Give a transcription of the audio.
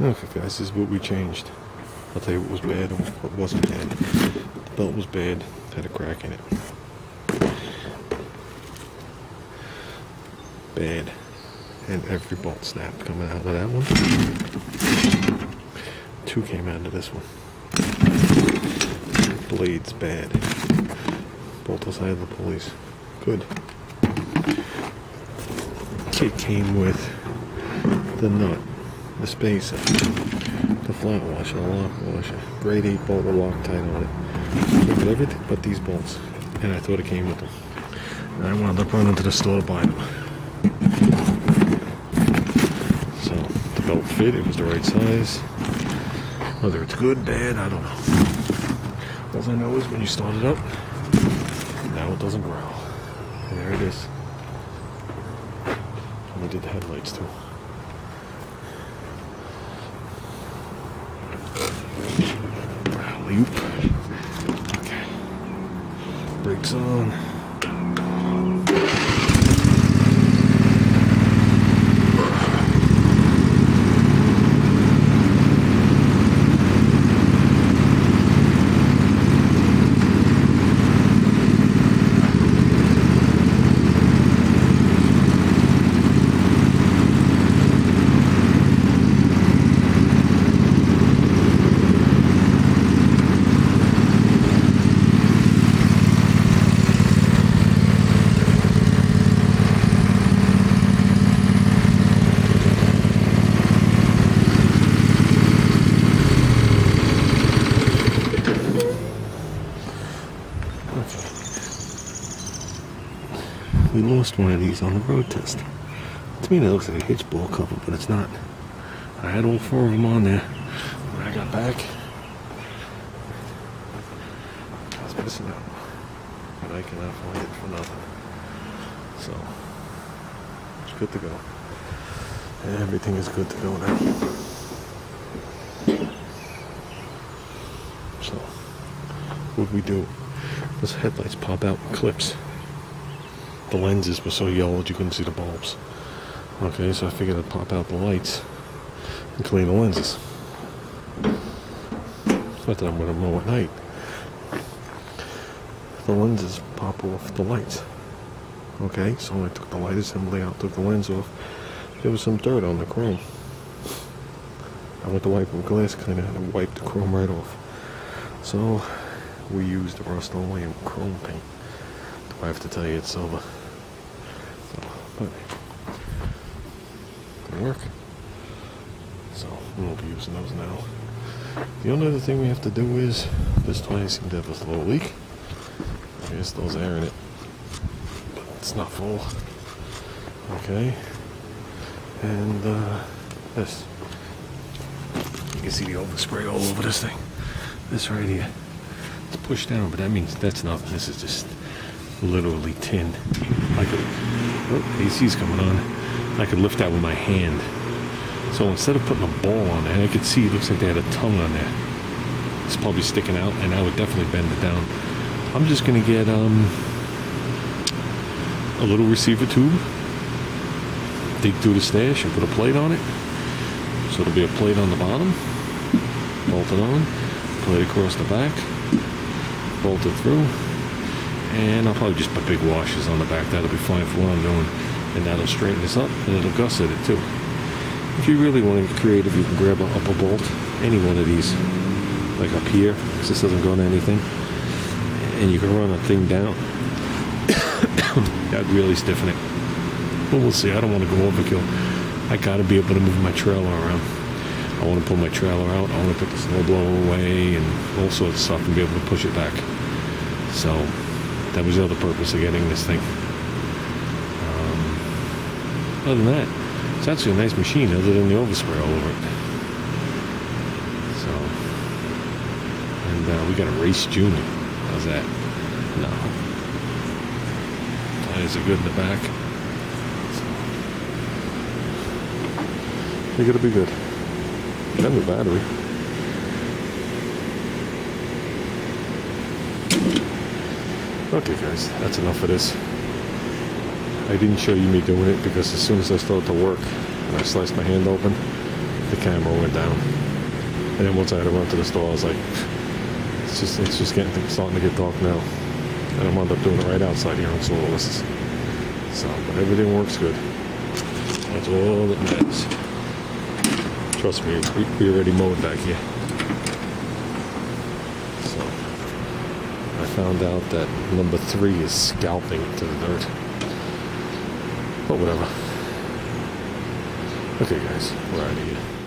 Okay guys, this is what we changed. I'll tell you what was bad and what wasn't bad. The belt was bad, had a crack in it. Bad. And every bolt snapped coming out of that one. Two came out of this one. Blades bad. Bolt the side of the pulleys. Good. It came with the nut, the spacer, the flat washer, the lock washer, grade 8 bolt with Loctite on it. Came with everything but these bolts. And I thought it came with them. And I wound up running to the store to buy them. So the belt fit, it was the right size. Whether it's good, bad, I don't know. All I know is when you start it up, now it doesn't growl. And there it is. And we did the headlights too. Loop. Okay. Brakes on. We lost one of these on the road test. To me, that looks like a hitch ball cover, but it's not. I had all four of them on there. When I got back, I was missing out. But I cannot find it for nothing. So, it's good to go. Everything is good to go now. So, what do we do? Those headlights pop out in clips the lenses were so yellowed you couldn't see the bulbs. Okay, so I figured I'd pop out the lights and clean the lenses. Not that I'm going to mow at night. The lenses pop off the lights. Okay, so I took the light assembly out, took the lens off. There was some dirt on the chrome. I went to wipe with glass cleaner and wiped the chrome right off. So we used Rust-Oleum chrome paint. Do I have to tell you it's silver? Didn't work. So we won't be using those now. The only other thing we have to do is this twenty seemed to have a little leak. There's air in it, but it's not full. Okay, and uh, this. You can see the overspray all over this thing. This right here. It's pushed down, but that means that's nothing. This is just literally tin. Like could, oh, AC's coming on. I could lift that with my hand. So instead of putting a ball on there, I could see it looks like they had a tongue on there. It's probably sticking out, and I would definitely bend it down. I'm just gonna get um, a little receiver tube, dig through the stash, and put a plate on it. So it'll be a plate on the bottom, bolt it on, plate across the back, bolt it through, and I'll probably just put big washers on the back. That'll be fine for what I'm doing. And that'll straighten this up and it'll gusset it too. If you really want to get creative, you can grab an upper bolt, any one of these, like up here, because this doesn't go to anything. And you can run a thing down. That'd really stiffen it. But we'll see. I don't want to go overkill. I gotta be able to move my trailer around. I want to pull my trailer out. I want to put the snowblower away and all sorts of stuff and be able to push it back. So that was the other purpose of getting this thing. Um, other than that, it's actually a nice machine other than the overspray all over it. So, and uh, we got a race junior. How's that? No. Tires are good in the back. So, they're gonna be good. Got new battery. Okay guys, that's enough of this. I didn't show you me doing it because as soon as I started to work and I sliced my hand open, the camera went down. And then once I had to run to the store, I was like, it's just it's just getting starting to get dark now. And I wound up doing it right outside here in Soloist. So, but everything works good. That's all that matters. Trust me, we already mowed back here. So, I found out that number three is scalping to the dirt. But whatever. Okay, guys, we're out of here.